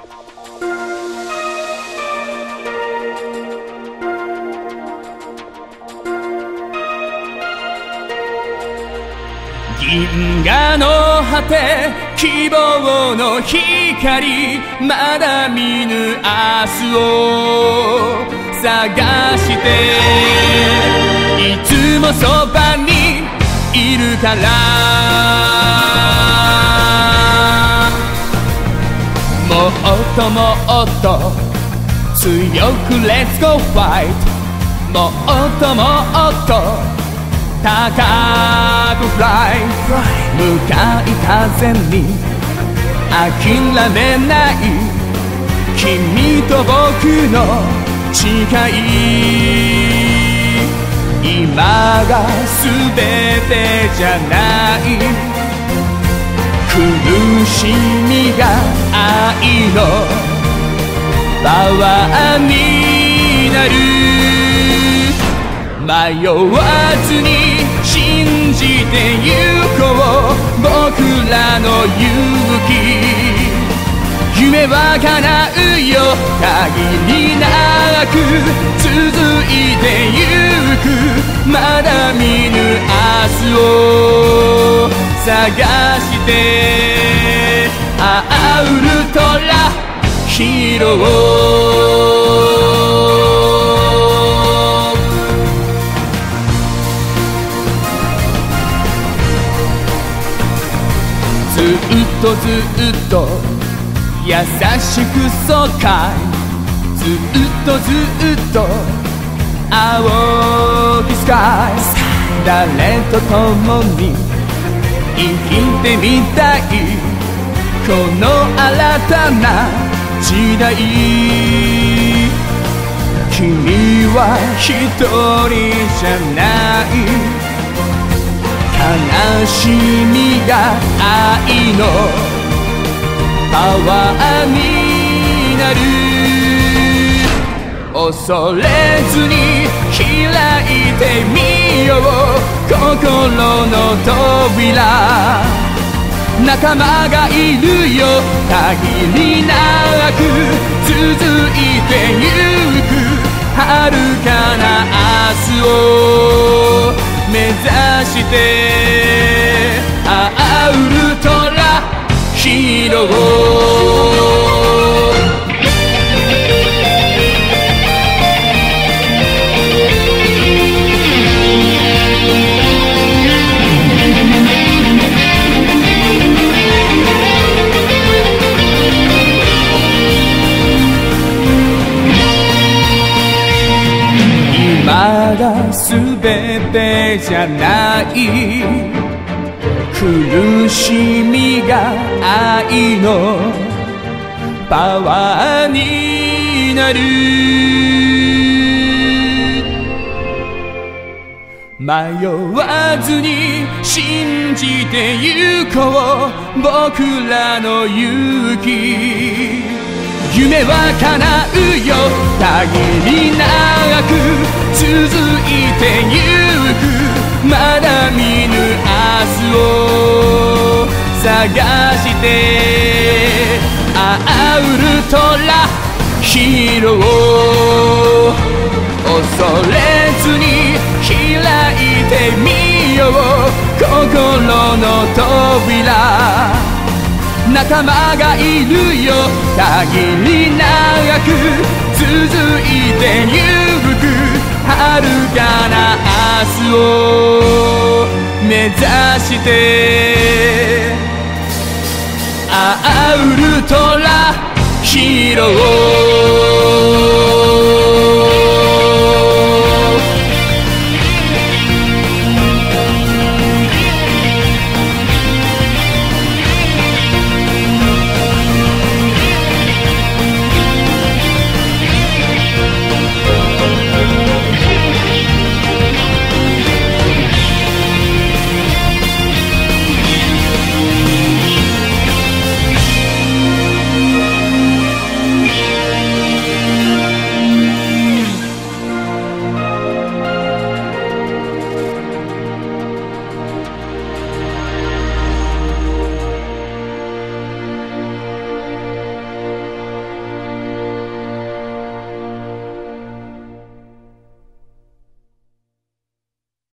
銀河の果て希望の光まだ見ぬ明日を探していつもそばにいるからともっと強く Let's go fight もっともっと高くフライ向かい風に諦めない。君と僕の誓い。今が全てじゃない。苦しみが愛のパワーになる迷わずに信じてゆこう僕らの勇気夢は叶うよ限りなく続いてゆくまだ見ぬ明日を探してああウルトラヒーロー。ずっとずっと優しくそかいずっとずっと青きスカイ。誰と共に生きてみたい。この新たな時代。君は一人じゃない。悲しみが愛のパワーになる。恐れずに開いてみよう心の扉。仲間がいるよ。限りなく続いてゆく。遥かな明日を目指して。ああウルトラヒーロー。が全てじゃない。苦しみが愛のパワーになる。迷わずに信じてゆこう。僕らの勇気。夢は叶うよ。限りなく続いてゆく。まだ見ぬ明日を。探して。ああウルトラヒーロー。恐れずに開いてみよう。心の扉。仲間がいるよ。限り続いてゆく遥かな明日を目指してアウルトラヒーロー